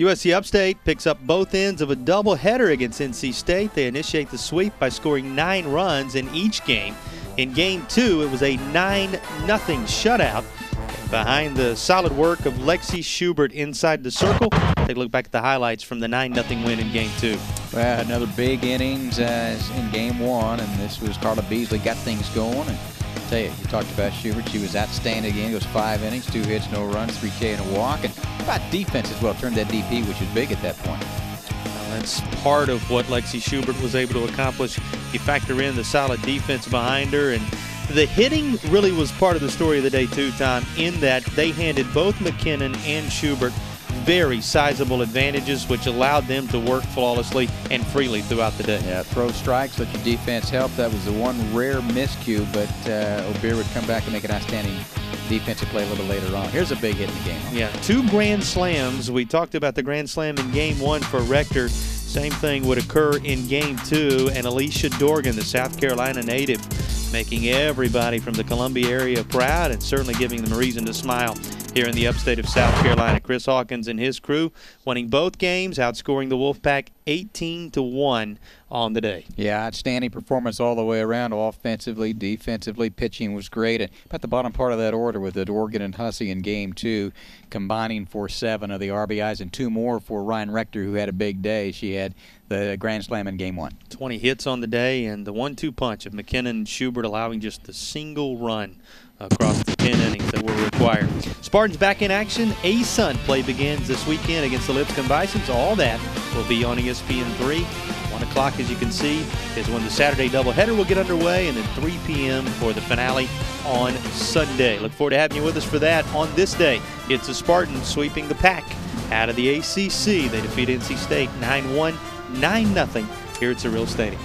USC Upstate picks up both ends of a doubleheader against NC State. They initiate the sweep by scoring nine runs in each game. In game two, it was a 9 0 shutout. Behind the solid work of Lexi Schubert inside the circle, take a look back at the highlights from the 9 0 win in game two. Well, another big innings uh, in game one, and this was Carla Beasley got things going. And tell you, you talked about Schubert. She was outstanding again. It was five innings, two hits, no runs, three K and a walk. And about defense as well. Turned that DP, which was big at that point. Well, that's part of what Lexi Schubert was able to accomplish. You factor in the solid defense behind her, and the hitting really was part of the story of the day too, Tom. In that they handed both McKinnon and Schubert very sizable advantages, which allowed them to work flawlessly and freely throughout the day. Yeah, throw strikes, let your defense help. That was the one rare miscue, but uh, Obeer would come back and make an outstanding defensive play a little bit later on. Here's a big hit in the game. Yeah, two grand slams. We talked about the grand slam in game one for Rector. Same thing would occur in game two, and Alicia Dorgan, the South Carolina native, making everybody from the Columbia area proud and certainly giving them a reason to smile here in the upstate of South Carolina. Chris Hawkins and his crew winning both games, outscoring the Wolfpack 18 to 1 on the day. Yeah, outstanding performance all the way around, offensively, defensively. Pitching was great. And about the bottom part of that order with the Dorgan and Hussey in game two, combining for seven of the RBIs and two more for Ryan Rector, who had a big day. She had the grand slam in game one. 20 hits on the day, and the one two punch of McKinnon and Schubert allowing just a single run across the 10 innings that. Spartans back in action. A-Sun play begins this weekend against the Lipscomb Bisons. All that will be on ESPN3. 1 o'clock, as you can see, is when the Saturday doubleheader will get underway, and then 3 p.m. for the finale on Sunday. Look forward to having you with us for that on this day. It's the Spartans sweeping the pack out of the ACC. They defeat NC State 9 1, 9 0 here at Cyrill Stadium.